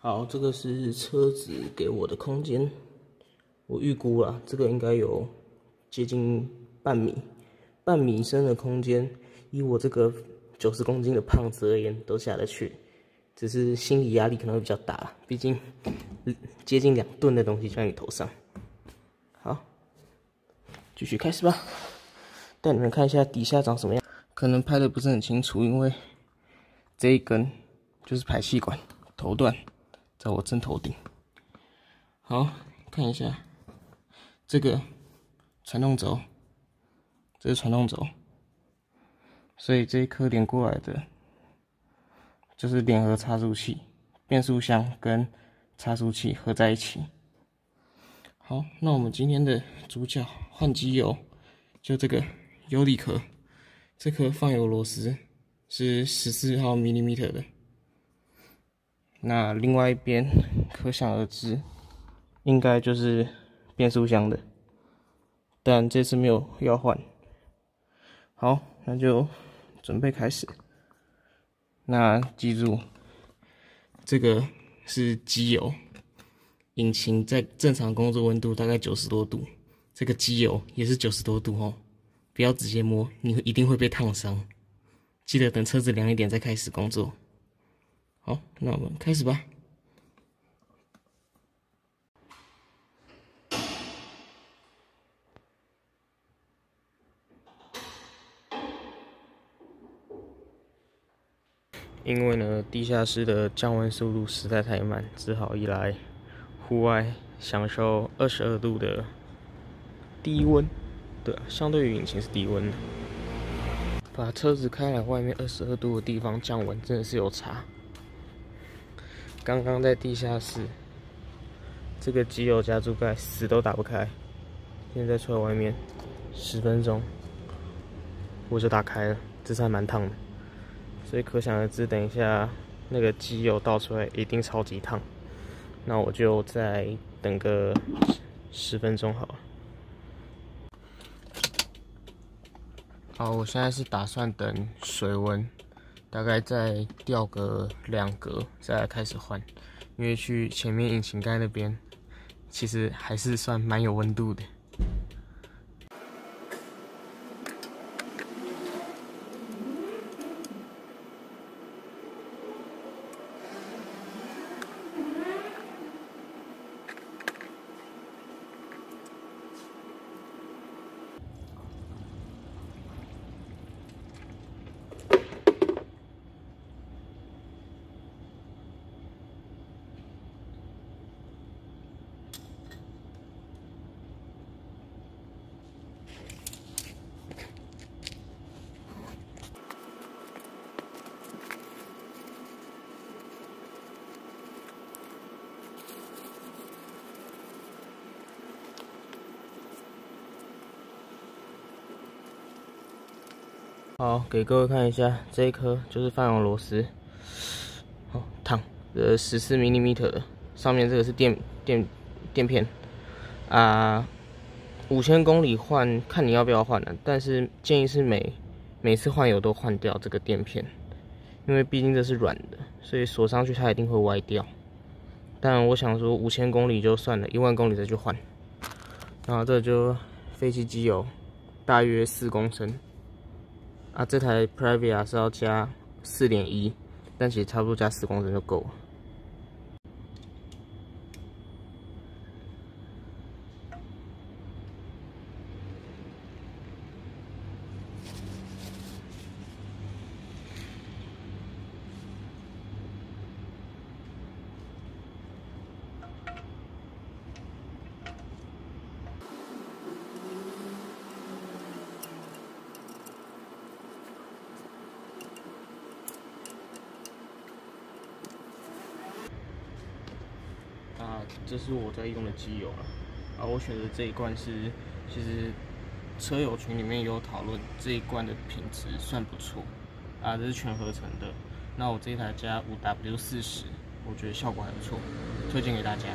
好，这个是车子给我的空间，我预估了，这个应该有接近半米，半米深的空间，以我这个九十公斤的胖子而言，都下得去，只是心理压力可能会比较大，毕竟接近两吨的东西在你头上。好，继续开始吧，带你们看一下底下长什么样，可能拍的不是很清楚，因为这一根就是排气管头段。在我正头顶，好看一下。这个传动轴，这是传动轴，所以这一颗连过来的，就是联合差速器，变速箱跟差速器合在一起。好，那我们今天的主角换机油，就这个油里壳，这颗放油螺丝是十四号 millimeter 的。那另外一边可想而知，应该就是变速箱的，但这次没有要换。好，那就准备开始。那记住，这个是机油，引擎在正常工作温度大概九十多度，这个机油也是九十多度哦，不要直接摸，你一定会被烫伤。记得等车子凉一点再开始工作。好，那我们开始吧。因为呢，地下室的降温速度实在太慢，只好一来户外享受二十二度的低温。对，相对于引擎是低温的。把车子开来外面二十二度的地方降温，真的是有差。刚刚在地下室，这个机油加注盖死都打不开。现在出来外面，十分钟我就打开了，这是还蛮烫的，所以可想而知，等一下那个机油倒出来一定超级烫。那我就再等个十分钟好了。好，我现在是打算等水温。大概再掉个两格，再来开始换，因为去前面引擎盖那边，其实还是算蛮有温度的。好，给各位看一下，这一颗就是放油螺丝，好烫，呃，十四 m m 的，上面这个是垫垫垫片，啊，五千公里换，看你要不要换了，但是建议是每每次换油都换掉这个垫片，因为毕竟这是软的，所以锁上去它一定会歪掉。但我想说五千公里就算了，一万公里再去换。然后这就废气机油，大约四公升。啊，这台 Previa 是要加四点一，但其实差不多加十公升就够了。这是我在用的机油了，啊，我选择这一罐是，其实车友群里面有讨论这一罐的品质算不错，啊，这是全合成的，那我这一台加五 W 四十，我觉得效果还不错，推荐给大家。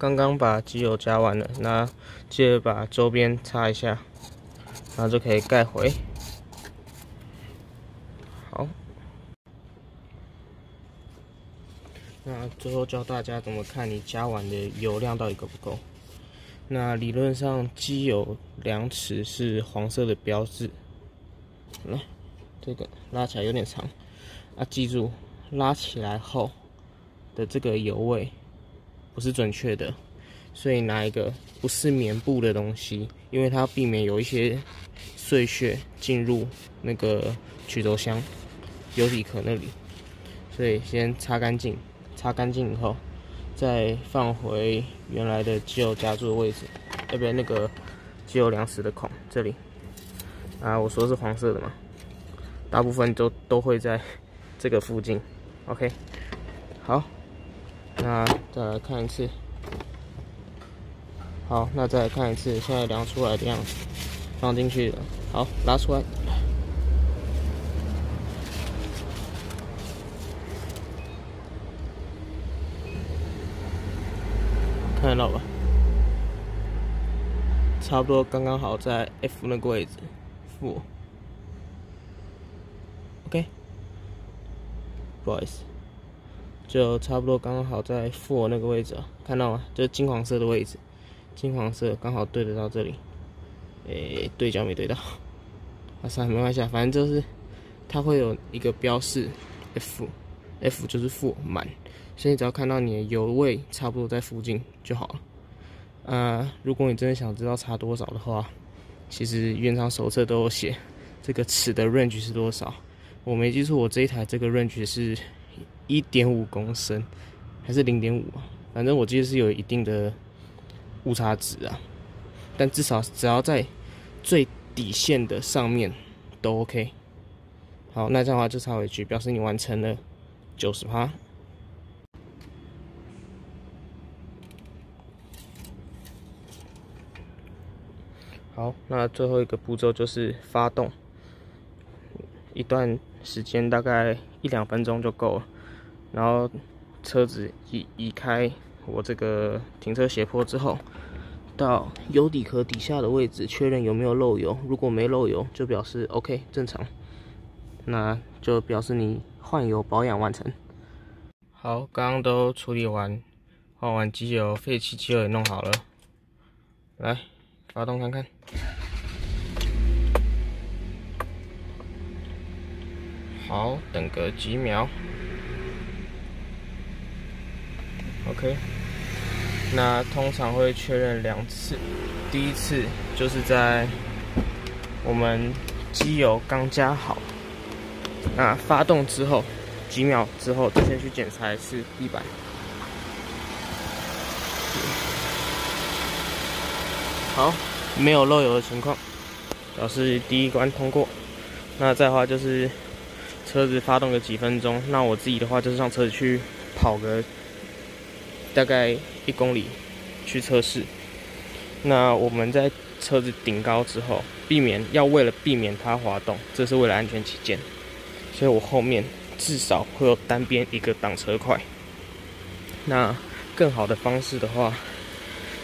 刚刚把机油加完了，那接着把周边擦一下，然后就可以盖回。好，那最后教大家怎么看你加完的油量到底够不够。那理论上机油量尺是黄色的标志，来，这个拉起来有点长，啊，记住拉起来后的这个油位。不是准确的，所以拿一个不是棉布的东西，因为它避免有一些碎屑进入那个曲轴箱油底壳那里，所以先擦干净，擦干净以后再放回原来的机油夹住的位置，那边那个机油量尺的孔这里。啊，我说是黄色的嘛，大部分都都会在这个附近，OK，好。那再来看一次，好，那再来看一次，现在量出来的样子，放进去了，好，拉出来，看得到吧？差不多刚刚好在 F 那个位置，负，OK，不好意思。就差不多刚好在负那个位置啊，看到吗？就是金黄色的位置，金黄色刚好对得到这里。诶，对焦没对到，啊，算了，没关系啊，反正就是它会有一个标示 F，F 就是负满，所以只要看到你的油位差不多在附近就好了。啊，如果你真的想知道差多少的话，其实原厂手册都有写这个尺的 range 是多少。我没记错，我这一台这个 range 是。一点五公升还是零点五啊？反正我记得是有一定的误差值啊。但至少只要在最底线的上面都 OK。好，那这样的话就插回去，表示你完成了九十趴。好，那最后一个步骤就是发动，一段时间大概一两分钟就够了。然后车子移移开我这个停车斜坡之后，到油底壳底下的位置确认有没有漏油，如果没漏油，就表示 OK 正常，那就表示你换油保养完成。好，刚刚都处理完，换完机油，废气机油也弄好了，来发动看看。好，等个几秒。OK，那通常会确认两次，第一次就是在我们机油刚加好，那发动之后几秒之后，就先去检查一次地板。好，没有漏油的情况，表示第一关通过。那再话就是车子发动个几分钟，那我自己的话就是让车子去跑个。大概一公里去测试。那我们在车子顶高之后，避免要为了避免它滑动，这是为了安全起见，所以我后面至少会有单边一个挡车块。那更好的方式的话，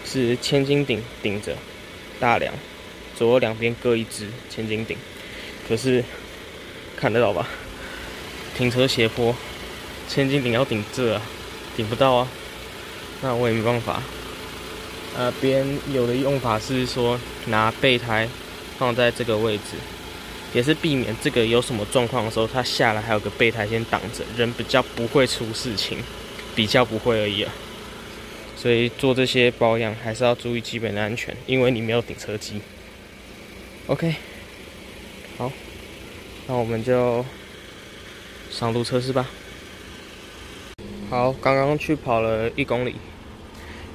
是千斤顶顶着大梁，左右两边各一只千斤顶。可是看得到吧？停车斜坡，千斤顶要顶这啊，顶不到啊。那我也没办法。呃，别人有的用法是说拿备胎放在这个位置，也是避免这个有什么状况的时候，它下来还有个备胎先挡着，人比较不会出事情，比较不会而已啊。所以做这些保养还是要注意基本的安全，因为你没有顶车机。OK，好，那我们就上路测试吧。好，刚刚去跑了一公里，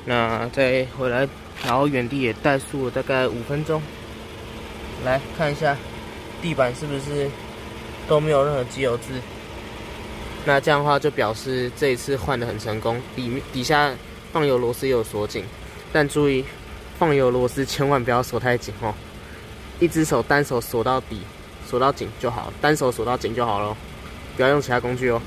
那再回来，然后原地也怠速了大概五分钟。来看一下地板是不是都没有任何机油渍？那这样的话就表示这一次换的很成功。底底下放油螺丝也有锁紧，但注意放油螺丝千万不要锁太紧哦，一只手单手锁到底，锁到紧就好，单手锁到紧就好了，不要用其他工具哦。